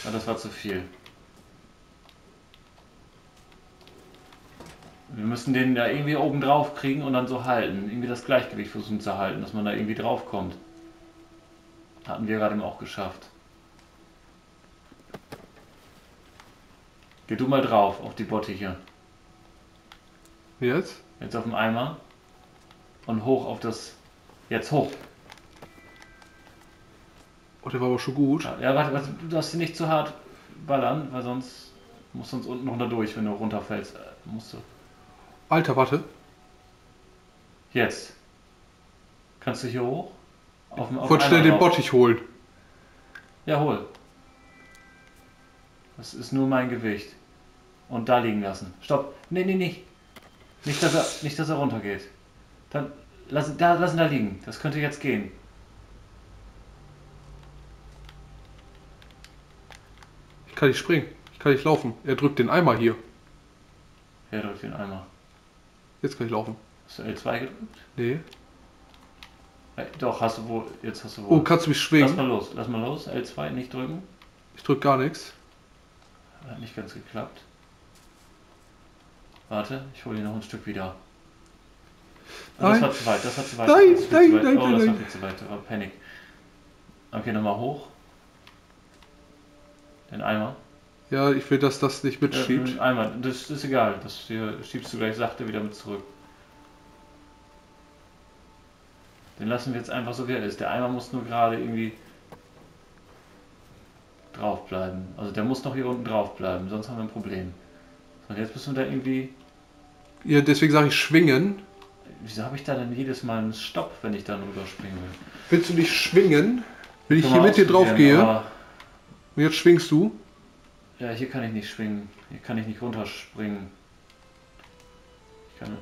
Speaker 1: Ja, das war zu viel. Wir müssen den da irgendwie oben drauf kriegen und dann so halten. Irgendwie das Gleichgewicht versuchen zu halten, dass man da irgendwie drauf kommt. Hatten wir gerade eben auch geschafft. Geh du mal drauf auf die Bottiche.
Speaker 2: Jetzt?
Speaker 1: Jetzt auf den Eimer. Und hoch auf das. Jetzt hoch.
Speaker 2: Oh, der war aber schon gut.
Speaker 1: Ja, warte, warte, du darfst sie nicht zu hart ballern, weil sonst musst du uns unten runter durch, wenn du runterfällst. Äh, Musst du.
Speaker 2: Alter, warte.
Speaker 1: Jetzt. Kannst du hier hoch? Auf dem,
Speaker 2: Ich
Speaker 1: auf
Speaker 2: wollte schnell den. Bottich holen.
Speaker 1: Ja, hol. Das ist nur mein Gewicht. Und da liegen lassen. Stopp. Nee, nee, nee. Nicht, dass er, nicht, dass er runtergeht. Dann lass, da, lassen da liegen. Das könnte jetzt gehen.
Speaker 2: Ich kann nicht springen. Ich kann nicht laufen. Er drückt den Eimer hier.
Speaker 1: Wer drückt den Eimer?
Speaker 2: Jetzt kann ich laufen.
Speaker 1: Hast du L2 gedrückt?
Speaker 2: Nee.
Speaker 1: Äh, doch, hast du wohl. Jetzt hast du wohl.
Speaker 2: Oh, kannst du mich
Speaker 1: Lass
Speaker 2: schwingen?
Speaker 1: mal los, lass mal los. L2 nicht drücken.
Speaker 2: Ich drück gar nichts.
Speaker 1: Hat nicht ganz geklappt. Warte, ich hole ihn noch ein Stück wieder.
Speaker 2: Nein.
Speaker 1: Das war zu weit, das war zu weit.
Speaker 2: Nein,
Speaker 1: das
Speaker 2: nein,
Speaker 1: zu weit.
Speaker 2: nein,
Speaker 1: oh,
Speaker 2: nein,
Speaker 1: das war viel zu weit, war Panik. Okay, nochmal hoch. Den Eimer.
Speaker 2: Ja, ich will, dass das nicht
Speaker 1: Ja,
Speaker 2: mitschiebt.
Speaker 1: den Eimer, das ist egal. Das hier schiebst du gleich sachte wieder mit zurück. Den lassen wir jetzt einfach so wie er ist. Der Eimer muss nur gerade irgendwie drauf bleiben. Also der muss noch hier unten drauf bleiben, sonst haben wir ein Problem. Und jetzt müssen wir da irgendwie
Speaker 2: Ja, deswegen sage ich schwingen.
Speaker 1: Wieso habe ich da denn jedes Mal einen Stopp, wenn ich da drüber springen will?
Speaker 2: Willst du nicht schwingen? Wenn ich hier mit dir drauf gehe und jetzt schwingst du.
Speaker 1: Ja, hier kann ich nicht schwingen. Hier kann ich nicht runterspringen. Ich kann.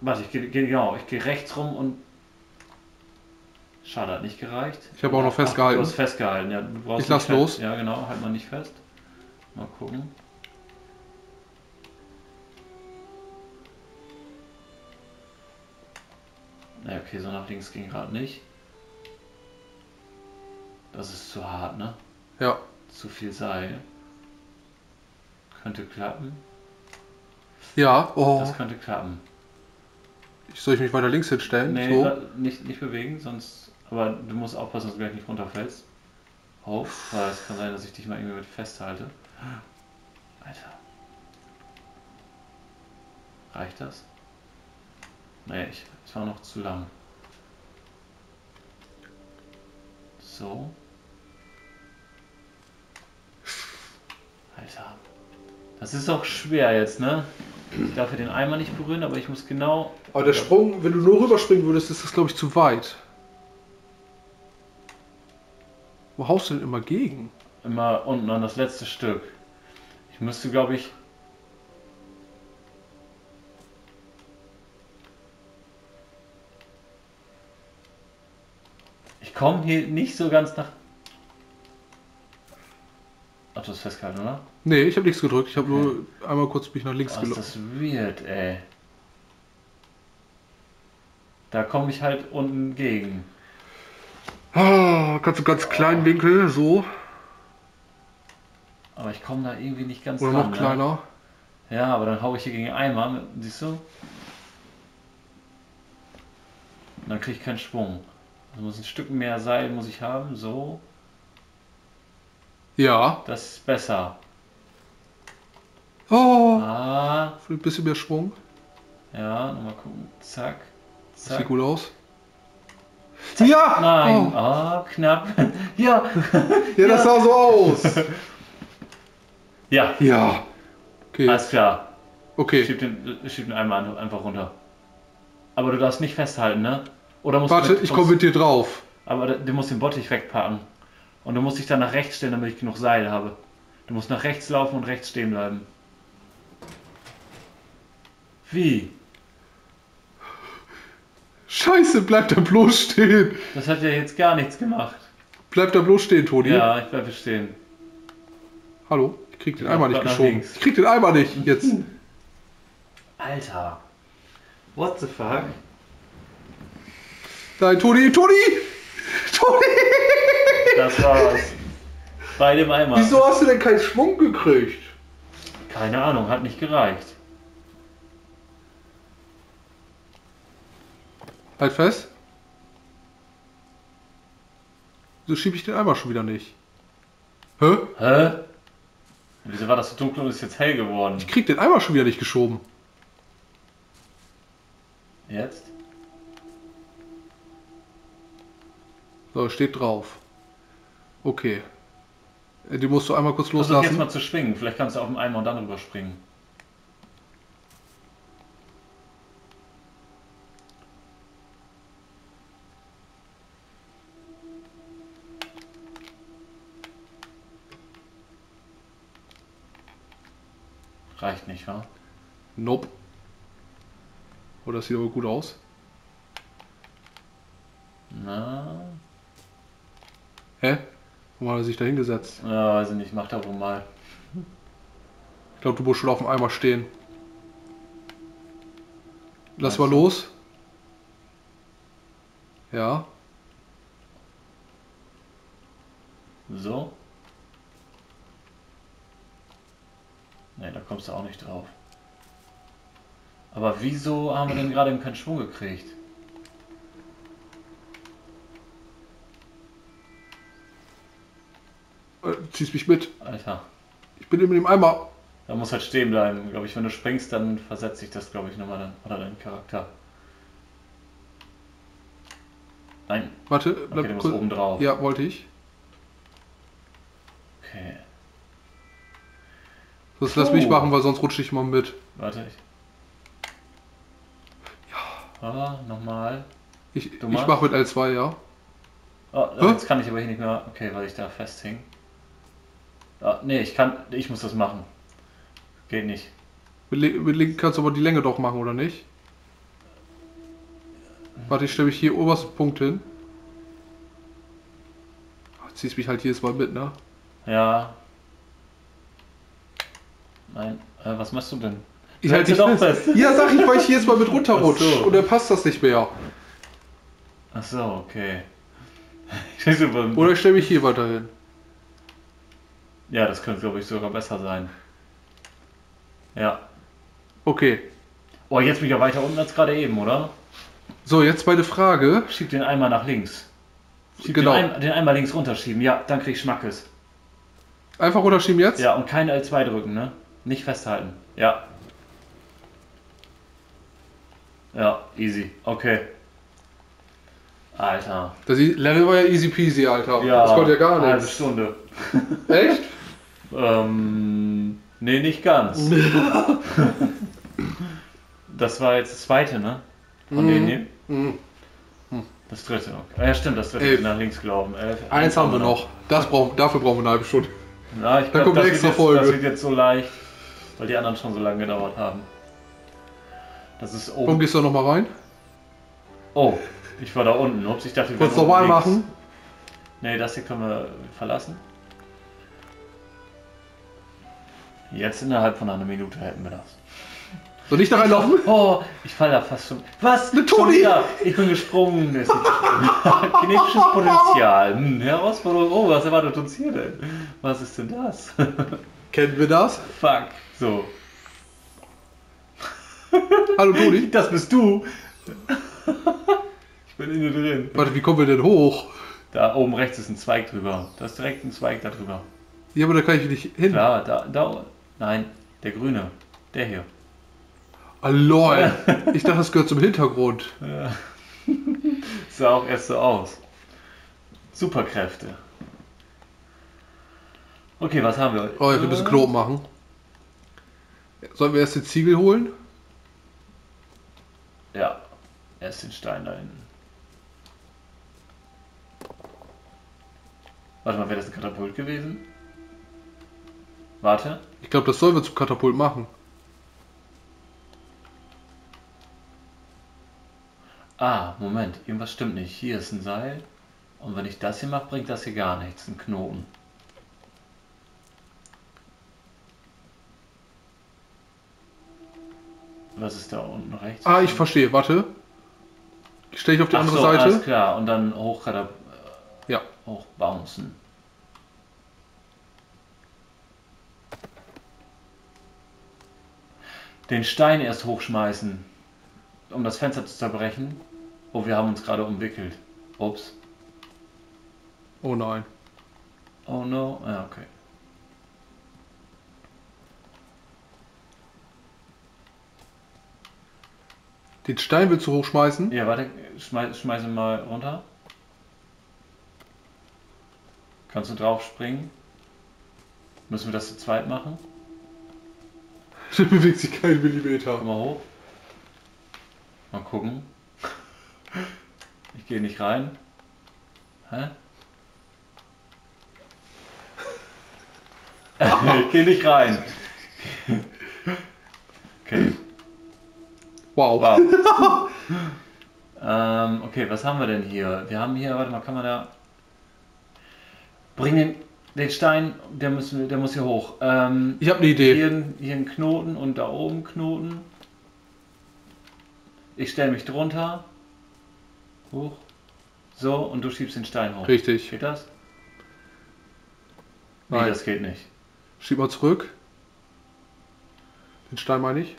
Speaker 1: Warte, ich gehe geh, genau, ich gehe rechts rum und. Schade, hat nicht gereicht.
Speaker 2: Ich habe auch noch
Speaker 1: Ach,
Speaker 2: festgehalten.
Speaker 1: Du hast festgehalten, ja. Du brauchst
Speaker 2: Ich lass los.
Speaker 1: Ja, genau, halt mal nicht fest. Mal gucken. Ne, okay, so nach links ging gerade nicht. Das ist zu hart, ne?
Speaker 2: Ja.
Speaker 1: Zu viel Seil. Könnte klappen.
Speaker 2: Ja. Oh.
Speaker 1: Das könnte klappen.
Speaker 2: Soll ich mich weiter links hinstellen?
Speaker 1: Nee,
Speaker 2: so.
Speaker 1: nicht, nicht bewegen, sonst. Aber du musst aufpassen, dass du gleich nicht runterfällst. Auf, weil es kann sein, dass ich dich mal irgendwie mit festhalte. Alter. Reicht das? Nee, ich, es war noch zu lang. So. Alter. Das ist auch schwer jetzt, ne? Ich darf hier den Eimer nicht berühren, aber ich muss genau
Speaker 2: Aber der Sprung, wenn du nur rüberspringen würdest, ist das glaube ich zu weit. Wo haust du denn immer gegen?
Speaker 1: immer unten an das letzte Stück. Ich müsste, glaube ich. Ich komme hier nicht so ganz nach. Ach, du hast festgehalten, oder?
Speaker 2: Nee, ich habe nichts gedrückt. Ich habe nur einmal kurz mich nach links
Speaker 1: Was ist
Speaker 2: gelaufen.
Speaker 1: das weird, ey. Da komme ich halt unten gegen.
Speaker 2: Ah, du ganz kleinen Winkel, so.
Speaker 1: Aber ich komme da irgendwie nicht ganz
Speaker 2: Oder
Speaker 1: dran,
Speaker 2: noch
Speaker 1: ne?
Speaker 2: kleiner.
Speaker 1: Ja, aber dann hau ich hier gegen Eimer, siehst du? Und dann kriege ich keinen Schwung. Also muss ein Stück mehr Seil muss ich haben, so.
Speaker 2: Ja.
Speaker 1: Das ist besser.
Speaker 2: Oh,
Speaker 1: Ah,
Speaker 2: ein bisschen mehr Schwung.
Speaker 1: ja, nochmal gucken. Zack.
Speaker 2: Das
Speaker 1: Zack.
Speaker 2: sieht gut aus. Ja!
Speaker 1: Nein,
Speaker 2: Oh.
Speaker 1: ah, knapp. ja.
Speaker 2: Ja, das sah so aus.
Speaker 1: Ja,
Speaker 2: Ja. Okay.
Speaker 1: alles klar.
Speaker 2: Okay.
Speaker 1: Schieb den, schieb den an- einfach runter. Aber du darfst nicht festhalten, ne? Oder musst
Speaker 2: Warte,
Speaker 1: du mit,
Speaker 2: ich komme mit dir drauf.
Speaker 1: Aber du musst den Bottich wegpacken. Und du musst dich dann nach rechts stellen, damit ich genug Seil habe. Du musst nach rechts laufen und rechts stehen bleiben. Wie?
Speaker 2: Scheiße, bleib da bloß stehen.
Speaker 1: Das hat ja jetzt gar nichts gemacht.
Speaker 2: Bleib da bloß stehen, Toni.
Speaker 1: Ja, ich bleibe stehen.
Speaker 2: Hallo? Ich krieg den
Speaker 1: Ja,
Speaker 2: Eimer nicht geschoben. Ich krieg den Eimer nicht. Jetzt.
Speaker 1: Alter. What the fuck?
Speaker 2: Nein, Toni, Toni! Toni!
Speaker 1: Das war's. Bei dem Eimer.
Speaker 2: Wieso hast du denn keinen Schwung gekriegt?
Speaker 1: Keine Ahnung, hat nicht gereicht.
Speaker 2: Halt fest. Wieso schiebe ich den Eimer schon wieder nicht? Hä?
Speaker 1: Hä? Wieso war das so dunkel und ist jetzt hell geworden?
Speaker 2: Ich krieg den Eimer schon wieder nicht geschoben.
Speaker 1: Jetzt?
Speaker 2: So, steht drauf. Okay. Äh, Die musst du einmal kurz
Speaker 1: Versuch jetzt
Speaker 2: loslassen.
Speaker 1: mal zu schwingen. Vielleicht kannst du auf dem Eimer und dann rüberspringen. Reicht nicht, wa?
Speaker 2: Nope. Oh, das sieht aber gut aus.
Speaker 1: Na,
Speaker 2: Hä? Warum hat er sich da hingesetzt?
Speaker 1: ja, weiß ich nicht, mach da wohl mal.
Speaker 2: Ich glaube, du musst schon auf dem Eimer stehen. Lass
Speaker 1: Meinst
Speaker 2: mal los. Ja.
Speaker 1: So. Ne, da kommst du auch nicht drauf. Aber wieso haben wir denn gerade eben keinen Schwung gekriegt?
Speaker 2: Ziehst mich mit.
Speaker 1: Alter,
Speaker 2: Ich bin in dem Eimer.
Speaker 1: da muss halt stehen bleiben. Glaube ich, wenn du springst, dann versetzt sich das, glaube ich, nochmal dann. Oder dein Charakter. Nein,
Speaker 2: Warte,
Speaker 1: okay,
Speaker 2: bleib
Speaker 1: du musst oben drauf.
Speaker 2: Ja, wollte ich.
Speaker 1: Okay,
Speaker 2: Das lass mich machen, weil sonst rutsche ich mal mit.
Speaker 1: warte. Ich... Ja. Ah, nochmal.
Speaker 2: Ich, ich mach mit L2, ja.
Speaker 1: Oh, jetzt kann ich aber hier nicht mehr. Okay, weil ich da festhing. Ah, nee, ich kann. Ich muss das machen. Geht nicht.
Speaker 2: Mit, mit kannst du aber die Länge doch machen, oder nicht? Warte, ich stelle mich hier obersten Punkt hin. Ach, Ziehst mich halt jedes Mal mit, ne?
Speaker 1: Ja. Nein. Äh, was machst du denn?
Speaker 2: Ich
Speaker 1: Halt
Speaker 2: halte dich
Speaker 1: doch
Speaker 2: fest.
Speaker 1: fest.
Speaker 2: Ja, sag ich, weil ich jedes Mal mit runterrutsche.
Speaker 1: So.
Speaker 2: Und dann passt das nicht mehr.
Speaker 1: Ach so, okay.
Speaker 2: Oder ich stelle mich hier weiter hin.
Speaker 1: Ja, das könnte, glaube ich, sogar besser sein. Ja.
Speaker 2: Okay.
Speaker 1: Oh, jetzt bin ich ja weiter unten als gerade eben, oder?
Speaker 2: So, jetzt meine Frage.
Speaker 1: Schieb den Eimer nach links. Schieb
Speaker 2: Genau.
Speaker 1: den, Eimer, den Eimer links runterschieben. Ja, dann krieg ich Schmackes.
Speaker 2: Einfach runterschieben jetzt?
Speaker 1: Ja, und kein L2 drücken, ne? Nicht festhalten. Ja. Ja, easy. Okay. Alter.
Speaker 2: Das Level war ja easy peasy, Alter.
Speaker 1: Ja,
Speaker 2: das konnte ja gar
Speaker 1: halbe
Speaker 2: nichts.
Speaker 1: Stunde.
Speaker 2: Echt?
Speaker 1: Ähm, nee, nicht ganz. das war jetzt das zweite, ne? Von
Speaker 2: Mhm.
Speaker 1: denen hier?
Speaker 2: Mhm.
Speaker 1: Das dritte. Okay. Ja, stimmt, das dritte
Speaker 2: Elf.
Speaker 1: nach links gelaufen. Elf.
Speaker 2: Eins haben wir noch. Das brauchen, dafür brauchen wir eine halbe Stunde.
Speaker 1: Ja, ich
Speaker 2: Da
Speaker 1: glaube,
Speaker 2: kommt
Speaker 1: das,
Speaker 2: eine
Speaker 1: wird
Speaker 2: extra
Speaker 1: jetzt-
Speaker 2: Folge.
Speaker 1: das wird jetzt so leicht, weil die anderen schon so lange gedauert haben. Das ist
Speaker 2: Warum
Speaker 1: oben.
Speaker 2: gehst du noch mal rein?
Speaker 1: Oh, ich war da unten. Ups, ich dachte, wir
Speaker 2: normal
Speaker 1: unten links.
Speaker 2: machen.
Speaker 1: Nee, das hier können wir verlassen. Jetzt innerhalb von einer Minute hätten wir das.
Speaker 2: Soll ich da reinlaufen?
Speaker 1: Oh, ich falle da fast schon. Was?
Speaker 2: Eine Toni!
Speaker 1: Ich bin gesprungen. Ist Kinetisches Potenzial. Hm, Herausforderung. Oh, was erwartet uns hier denn? Was ist denn das?
Speaker 2: Kennen wir das?
Speaker 1: Fuck. So.
Speaker 2: Hallo Toni.
Speaker 1: Das bist du. Ich bin in dir drin.
Speaker 2: Warte, wie kommen wir denn hoch?
Speaker 1: Da oben rechts ist ein Zweig drüber. Da ist direkt ein Zweig da drüber.
Speaker 2: Ja, aber da kann ich nicht hin.
Speaker 1: Klar, da, da. Nein, der Grüne. Der hier.
Speaker 2: Ah. Ich dachte, das gehört zum Hintergrund. Ja.
Speaker 1: Sah auch erst so aus. Superkräfte. Okay, was haben wir?
Speaker 2: Oh, ich will ein bisschen machen. Sollen wir erst den Ziegel holen?
Speaker 1: Ja, erst den Stein da hinten. Warte mal, wäre das ein Katapult gewesen? Warte.
Speaker 2: Ich glaube, das sollen wir zum Katapult machen.
Speaker 1: Ah, Moment, irgendwas stimmt nicht. Hier ist ein Seil. Und wenn ich das hier mache, bringt das hier gar nichts. Ein Knoten. Was ist da unten rechts?
Speaker 2: Ah, ich verstehe. Warte. Stell ich auf die
Speaker 1: Ach
Speaker 2: andere
Speaker 1: so,
Speaker 2: Seite.
Speaker 1: alles klar. Und dann hoch,
Speaker 2: Ja.
Speaker 1: hoch Den Stein erst hochschmeißen, um das Fenster zu zerbrechen. Oh, wir haben uns gerade umwickelt. Ups.
Speaker 2: Oh nein.
Speaker 1: Oh no. Ja, okay.
Speaker 2: Den Stein willst du hochschmeißen?
Speaker 1: Ja, warte, schmeiß, schmeiß ihn mal runter. Kannst du drauf springen? Müssen wir das zu zweit machen?
Speaker 2: Der bewegt sich keinen Millimeter.
Speaker 1: Mal hoch. Mal gucken. Ich gehe nicht rein. Hä? ich gehe nicht rein. Okay.
Speaker 2: Wow.
Speaker 1: Wow. ähm, okay, was haben wir denn hier? Wir haben hier, warte mal, kann man da. Bring den, den Stein, der, müssen, der muss hier hoch. Ähm,
Speaker 2: Ich habe eine Idee.
Speaker 1: hier, hier ein Knoten und da oben Knoten. Ich stelle mich drunter. Hoch. So, und du schiebst den Stein hoch.
Speaker 2: Richtig.
Speaker 1: Geht das? Nee,
Speaker 2: Nein.
Speaker 1: das geht nicht.
Speaker 2: Schieb mal zurück. Den Stein meine ich.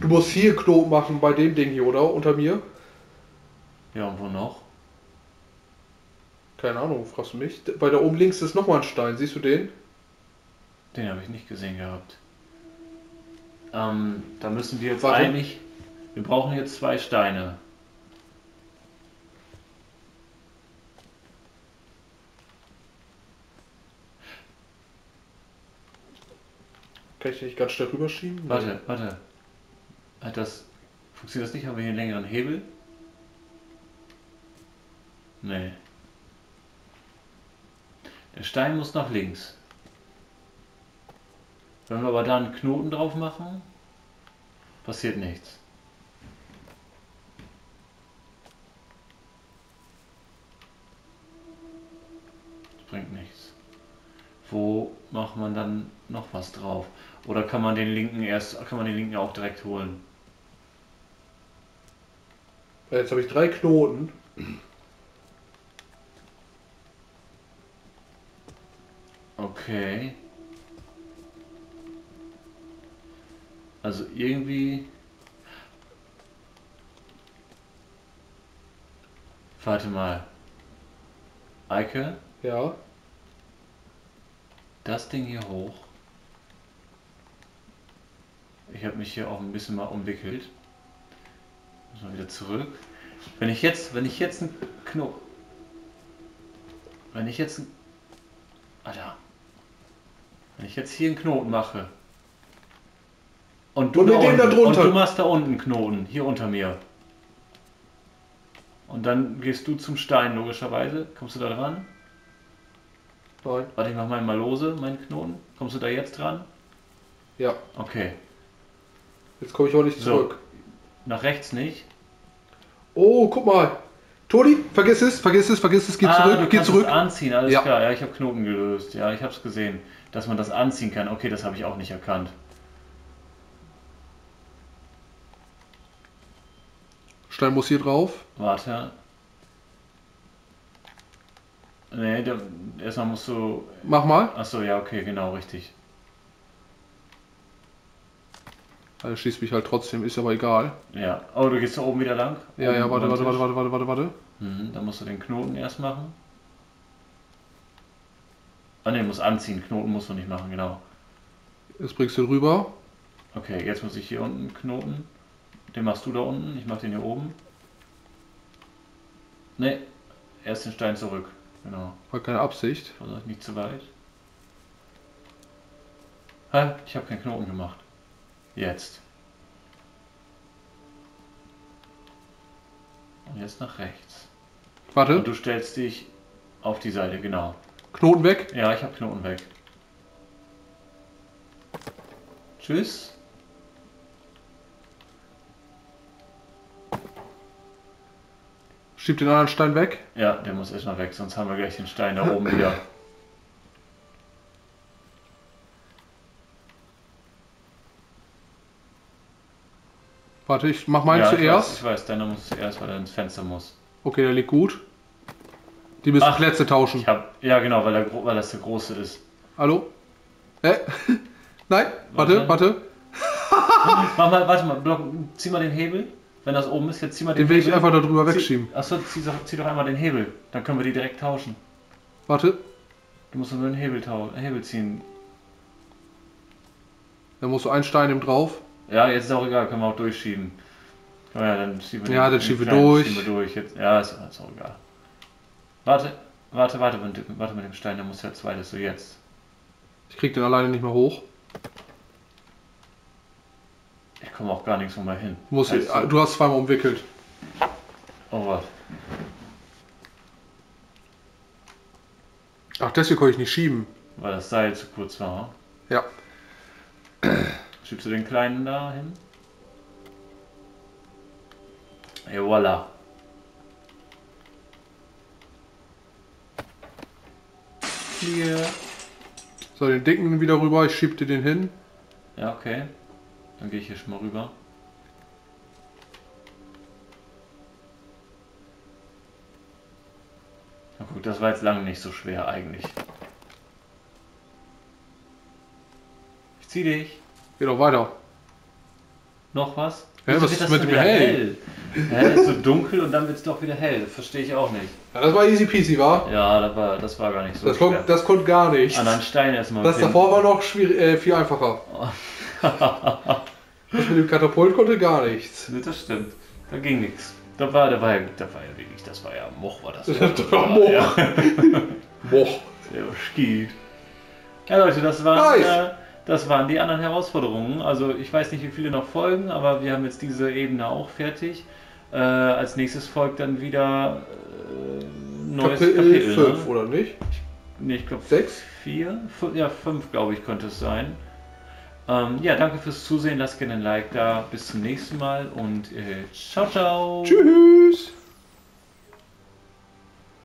Speaker 2: Du musst hier Knoten machen bei dem Ding hier, oder? Unter mir?
Speaker 1: Ja, und wo noch?
Speaker 2: Keine Ahnung, fragst du mich? Weil da oben links ist nochmal ein Stein. Siehst du den?
Speaker 1: Den habe ich nicht gesehen gehabt. Ähm, da müssen wir jetzt
Speaker 2: Warte.
Speaker 1: eigentlich. Wir brauchen jetzt zwei Steine.
Speaker 2: Kann ich den nicht ganz schnell rüberschieben? Nee.
Speaker 1: Warte, warte. Hat das. Funktioniert das nicht? Haben wir hier einen längeren Hebel? Nee. Der Stein muss nach links. Wenn wir aber da einen Knoten drauf machen, passiert nichts. Das bringt nichts. Wo macht man dann noch was drauf? Oder kann man den linken erst, kann man den linken auch direkt holen?
Speaker 2: Jetzt habe ich drei Knoten.
Speaker 1: Okay. Also irgendwie. Warte mal. Eike,
Speaker 2: Ja.
Speaker 1: das Ding hier hoch. Ich habe mich hier auch ein bisschen mal umwickelt. Muss mal wieder zurück. Wenn ich jetzt, wenn ich jetzt einen Knopf. Wenn ich jetzt. ein- Alter. Wenn ich jetzt hier einen Knoten mache. Und du,
Speaker 2: Und
Speaker 1: da, unten, und du machst da unten einen Knoten, hier unter mir. Und dann gehst du zum Stein, logischerweise. Kommst du da dran?
Speaker 2: Nein.
Speaker 1: Warte, ich mach meinen mal lose, meinen Knoten. Kommst du da jetzt dran?
Speaker 2: Ja.
Speaker 1: Okay.
Speaker 2: Jetzt komme ich auch nicht
Speaker 1: So.
Speaker 2: zurück.
Speaker 1: Nach rechts nicht.
Speaker 2: Oh, guck mal. Toni, vergiss es, vergiss es, vergiss es. Geh
Speaker 1: Ah,
Speaker 2: zurück,
Speaker 1: du
Speaker 2: geh zurück.
Speaker 1: Es anziehen, alles
Speaker 2: Ja.
Speaker 1: klar. Ja, ich habe Knoten gelöst. Ja, ich habe es gesehen, dass man das anziehen kann. Okay, das habe ich auch nicht erkannt.
Speaker 2: Stein muss hier drauf.
Speaker 1: Warte. Nee, da, erstmal musst du.
Speaker 2: Mach mal.
Speaker 1: Achso, ja, okay, genau, richtig.
Speaker 2: Also schießt mich halt trotzdem, ist aber egal.
Speaker 1: Ja. Oh, du gehst da oben wieder lang?
Speaker 2: Ja, ja, warte, warte, warte, warte, warte, warte, warte.
Speaker 1: Mhm, dann musst du den Knoten erst machen. Ah ne, muss anziehen. Knoten musst du nicht machen, genau.
Speaker 2: Jetzt bringst du rüber.
Speaker 1: Okay, jetzt muss ich hier unten Knoten. Den machst du da unten, ich mach den hier oben. Ne, erst den Stein zurück. Genau.
Speaker 2: War keine Absicht.
Speaker 1: Versuch nicht zu weit. Hä? Ich habe keinen Knoten gemacht. Jetzt. Und jetzt nach rechts.
Speaker 2: Warte.
Speaker 1: Und du stellst dich Auf die Seite, genau.
Speaker 2: Knoten weg.
Speaker 1: Ja, ich habe Knoten weg. Tschüss.
Speaker 2: Schieb den anderen Stein weg.
Speaker 1: Ja, der muss erstmal weg, sonst haben wir gleich den Stein da oben wieder.
Speaker 2: Warte, ich mach meinen
Speaker 1: ja, ich
Speaker 2: zuerst.
Speaker 1: Weiß, ich weiß, deiner muss zuerst, weil er ins Fenster muss.
Speaker 2: Okay, der liegt gut. Die müssen
Speaker 1: Ach,
Speaker 2: Plätze tauschen.
Speaker 1: Ich hab, ja, genau, weil, der, weil das der große ist.
Speaker 2: Hallo? Äh? Nein, warte,
Speaker 1: Warte.
Speaker 2: warte.
Speaker 1: Mach mal, warte mal, block, zieh mal den Hebel. Wenn das oben ist, jetzt zieh mal den,
Speaker 2: Den will ich
Speaker 1: Hebel.
Speaker 2: einfach darüber
Speaker 1: Zieh-
Speaker 2: wegschieben.
Speaker 1: Achso, zieh, doch- zieh doch einmal den Hebel. Dann können wir die direkt tauschen.
Speaker 2: Warte,
Speaker 1: Du musst nur den Hebel, Hebel ziehen.
Speaker 2: da musst du einen Stein im drauf.
Speaker 1: Ja, jetzt ist auch egal, können wir auch durchschieben. Ja, dann schieben wir
Speaker 2: Ja,
Speaker 1: den-
Speaker 2: dann
Speaker 1: den
Speaker 2: schieben wir durch.
Speaker 1: Schieben wir durch. Jetzt, ja, ist, ist auch egal. Warte, warte, warte, warte, mit dem Stein, der muss ja zweites, so jetzt.
Speaker 2: Ich krieg den alleine nicht mehr hoch.
Speaker 1: Ich komme auch gar nirgendwo mehr hin.
Speaker 2: Du, musst,
Speaker 1: Also,
Speaker 2: du hast zweimal umwickelt.
Speaker 1: oh, warte.
Speaker 2: Ach, deswegen konnte ich nicht schieben.
Speaker 1: Weil das Seil zu kurz war.
Speaker 2: Ja.
Speaker 1: Schiebst du den kleinen da hin? Et voilà. Hier.
Speaker 2: So, den dicken wieder rüber, ich schieb dir den hin.
Speaker 1: Ja, okay. Dann gehe ich hier schon mal rüber. Na gut, das war jetzt lange nicht so schwer eigentlich. Ich zieh dich.
Speaker 2: Geh doch weiter.
Speaker 1: Noch was?
Speaker 2: Ja, was ist mit dem hell?
Speaker 1: hell? Hä, ist so dunkel und dann wird es doch wieder hell. Verstehe ich auch nicht.
Speaker 2: Ja, das war easy peasy, war?
Speaker 1: Ja, das war, das war gar nicht so
Speaker 2: Das,
Speaker 1: schwer.
Speaker 2: kommt, das konnte gar nicht.
Speaker 1: Anderen Stein erstmal
Speaker 2: Das
Speaker 1: finden.
Speaker 2: davor war noch äh, viel einfacher. Das mit dem Katapult konnte gar nichts.
Speaker 1: Nee, Das stimmt. Da ging nichts. Da war, da war ja, da war ja wirklich, das war ja Moch, war das.
Speaker 2: Das war Moch.
Speaker 1: Ja,
Speaker 2: Boah.
Speaker 1: der war Schied. Ja Leute, das waren,
Speaker 2: Nice.
Speaker 1: äh, das waren die anderen Herausforderungen. Also ich weiß nicht, wie viele noch folgen, aber wir haben jetzt diese Ebene auch fertig. Äh, als nächstes folgt dann wieder äh, neues
Speaker 2: Kapitel
Speaker 1: Kapitel.
Speaker 2: 5,
Speaker 1: ne?
Speaker 2: oder nicht?
Speaker 1: Nee, ich glaube
Speaker 2: Sechs?
Speaker 1: vier, fünf, ja fünf glaube ich könnte es sein. Ähm, ja, danke fürs Zusehen, lasst gerne ein Like da, bis zum nächsten Mal und äh, ciao ciao.
Speaker 2: Tschüss.